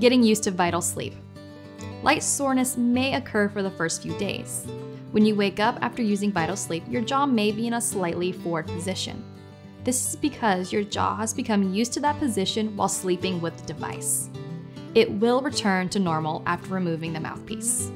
Getting used to VitalSleep. Light soreness may occur for the first few days. When you wake up after using VitalSleep, your jaw may be in a slightly forward position. This is because your jaw has become used to that position while sleeping with the device. It will return to normal after removing the mouthpiece.